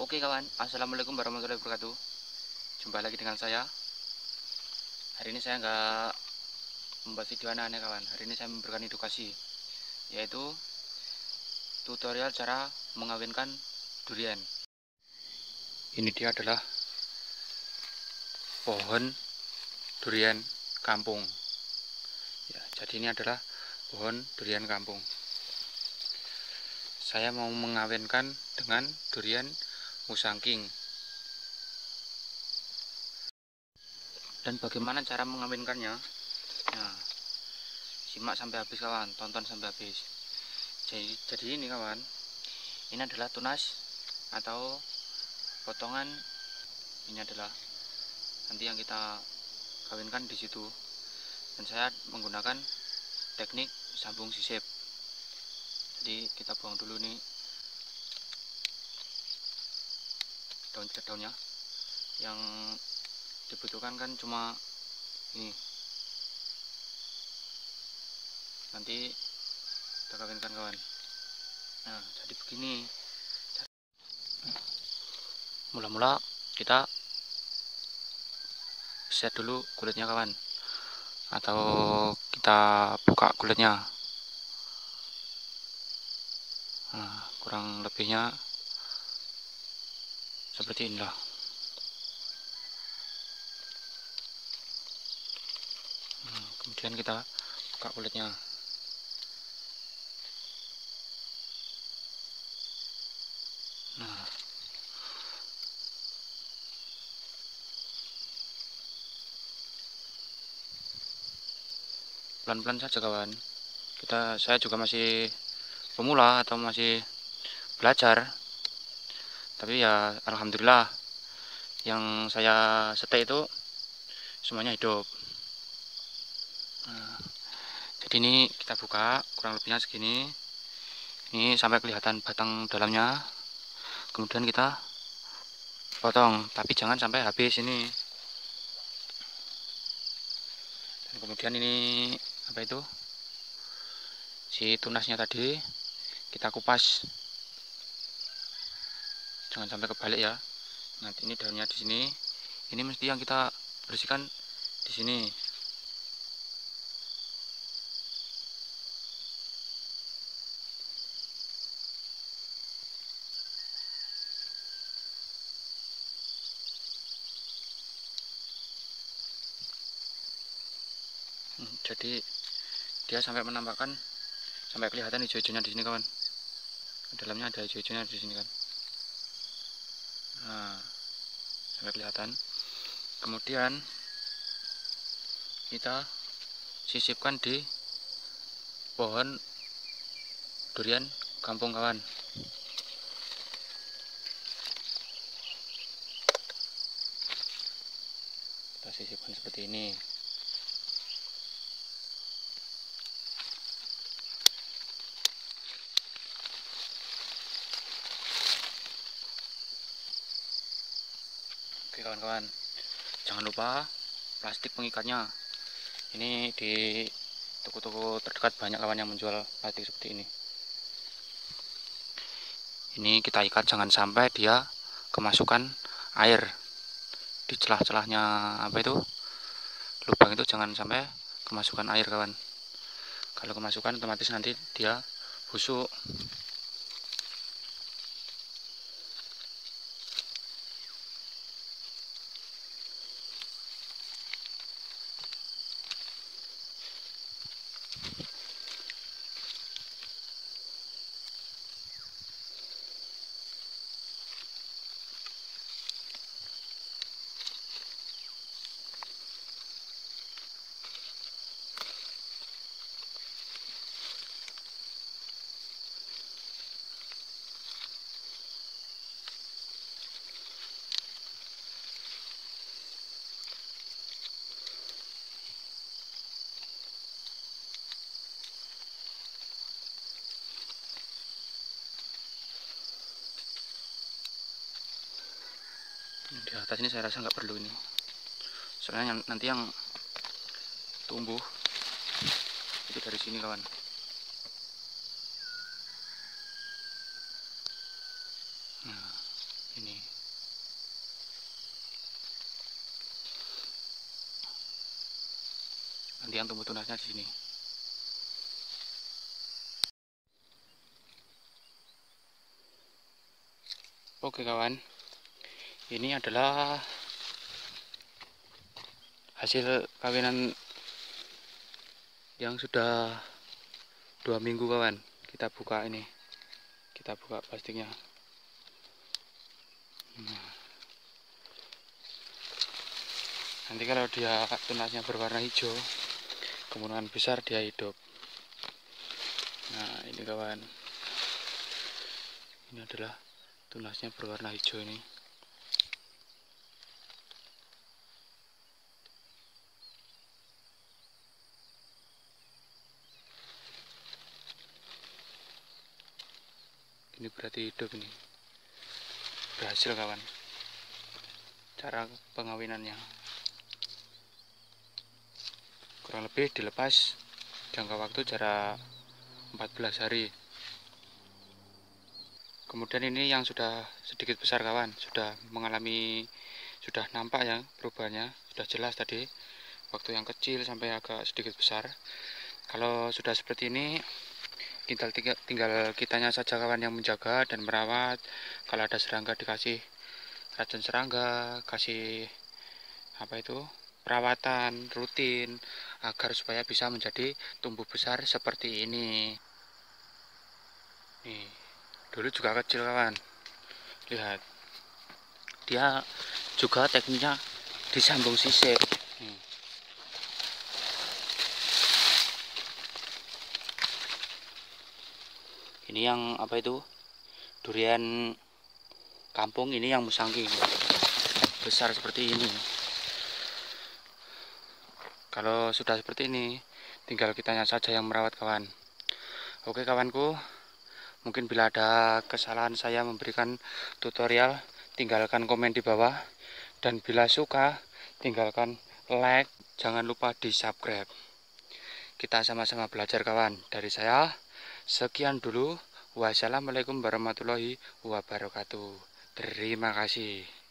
Oke kawan, Assalamualaikum warahmatullahi wabarakatuh. Jumpa lagi dengan saya. Hari ini saya nggak membuat video aneh-aneh kawan. Hari ini saya memberikan edukasi Yaitu tutorial cara mengawinkan durian. Ini dia adalah pohon durian kampung. Ya, Jadi ini adalah pohon durian kampung. Saya mau mengawinkan dengan durian musangking dan bagaimana cara mengawinkannya nah simak sampai habis kawan. Tonton sampai habis. Jadi, jadi ini kawan. Ini adalah tunas atau potongan. Ini adalah nanti yang kita kawinkan di situ. Dan saya menggunakan teknik sambung sisip. Jadi kita buang dulu nih daun daunnya. Yang dibutuhkan kan cuma ini. Nanti kita kawinkan kawan nah jadi begini. Mula-mula kita set dulu kulitnya kawan. Atau kita buka kulitnya. Nah, kurang lebihnya seperti inilah nah, kemudian kita buka kulitnya. Nah. Pelan-pelan saja kawan. Kita saya juga masih pemula atau masih belajar tapi ya alhamdulillah yang saya setek itu semuanya hidup. Nah, jadi ini kita buka kurang lebihnya segini. Ini sampai kelihatan batang dalamnya. Kemudian kita potong tapi jangan sampai habis ini. Dan kemudian ini apa itu? Si tunasnya tadi kita kupas jangan sampai kebalik ya. Nah ini daunnya di sini. Ini mesti yang kita bersihkan di sini. Hmm, jadi dia sampai menampakkan sampai kelihatan hijau-hijaunya di sini kawan. Dalamnya ada hijau-hijaunya di sini kan nah sampai kelihatan. Kemudian kita sisipkan di pohon durian kampung kawan. Kita sisipkan seperti ini oke kawan-kawan. Jangan lupa plastik pengikatnya. Ini di toko-toko terdekat banyak kawan yang menjual plastik seperti ini. Ini kita ikat jangan sampai dia kemasukan air di celah-celahnya apa itu? Lubang itu jangan sampai kemasukan air kawan. Kalau kemasukan otomatis nanti dia busuk di atas ini saya rasa nggak perlu ini. Soalnya yang, nanti yang tumbuh itu dari sini kawan. Nah, ini. Nanti yang tumbuh tunasnya di sini. Oke kawan ini adalah hasil kawinan yang sudah dua minggu kawan. Kita buka ini. Kita buka plastiknya. Nah. nanti kalau dia tunasnya berwarna hijau kemungkinan besar dia hidup. Nah ini kawan. Ini adalah tunasnya berwarna hijau ini ini berarti hidup ini. Berhasil kawan. Cara pengawinannya. Kurang lebih dilepas jangka waktu jarak 14 hari. Kemudian ini yang sudah sedikit besar kawan. Sudah mengalami sudah nampak ya perubahannya. Sudah jelas tadi waktu yang kecil sampai agak sedikit besar. Kalau sudah seperti ini tinggal tinggal kitanya saja kawan yang menjaga dan merawat. Kalau ada serangga dikasih racun serangga kasih apa itu perawatan rutin agar supaya bisa menjadi tumbuh besar seperti ini. Nih dulu juga kecil kawan. Lihat. Dia juga tekniknya disambung sisik ini yang apa itu? Durian kampung ini yang musangking besar seperti ini. Kalau sudah seperti ini tinggal kitanya saja yang merawat kawan. Oke kawanku mungkin bila ada kesalahan saya memberikan tutorial. Tinggalkan komen di bawah. Dan bila suka tinggalkan like. Jangan lupa di subscribe. Kita sama-sama belajar kawan. Dari saya Sekian dulu. Wassalamualaikum warahmatullahi wabarakatuh. Terima kasih.